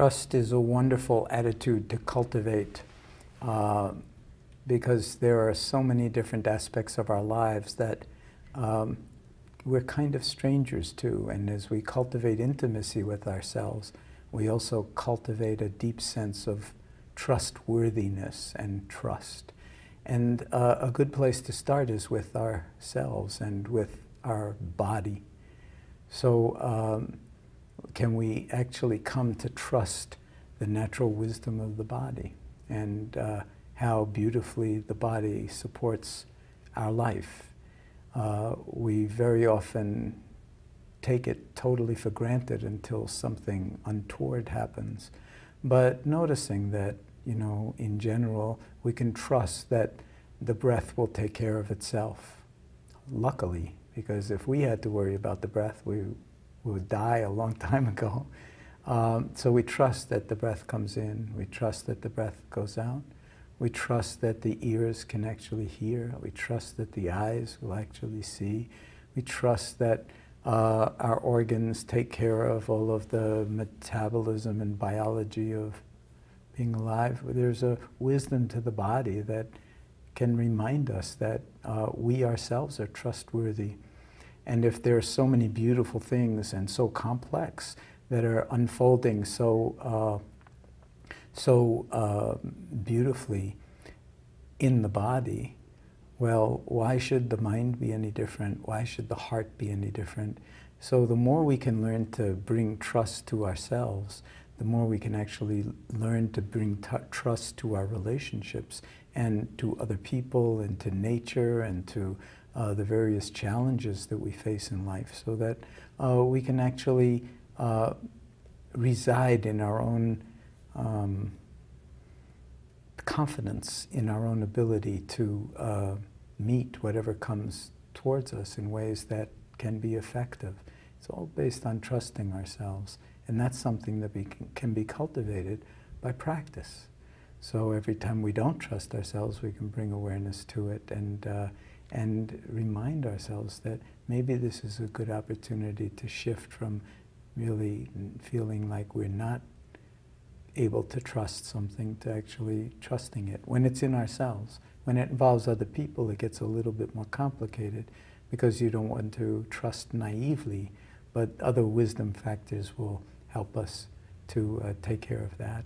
Trust is a wonderful attitude to cultivate uh, because there are so many different aspects of our lives that um, we're kind of strangers to. And as we cultivate intimacy with ourselves, we also cultivate a deep sense of trustworthiness and trust. And uh, a good place to start is with ourselves and with our body. So, um, can we actually come to trust the natural wisdom of the body and uh, how beautifully the body supports our life? Uh, we very often take it totally for granted until something untoward happens. But noticing that, you know, in general, we can trust that the breath will take care of itself. Luckily, because if we had to worry about the breath, we would die a long time ago. Um, so we trust that the breath comes in, we trust that the breath goes out, we trust that the ears can actually hear, we trust that the eyes will actually see, we trust that uh, our organs take care of all of the metabolism and biology of being alive. There's a wisdom to the body that can remind us that uh, we ourselves are trustworthy and if there are so many beautiful things and so complex that are unfolding so, uh, so uh, beautifully in the body, well, why should the mind be any different? Why should the heart be any different? So the more we can learn to bring trust to ourselves, the more we can actually learn to bring trust to our relationships and to other people and to nature and to uh, the various challenges that we face in life so that uh, we can actually uh, reside in our own um, confidence in our own ability to uh, meet whatever comes towards us in ways that can be effective. It's all based on trusting ourselves. And that's something that can, can be cultivated by practice. So every time we don't trust ourselves, we can bring awareness to it and uh, and remind ourselves that maybe this is a good opportunity to shift from really feeling like we're not able to trust something to actually trusting it when it's in ourselves. When it involves other people, it gets a little bit more complicated because you don't want to trust naively, but other wisdom factors will help us to uh, take care of that.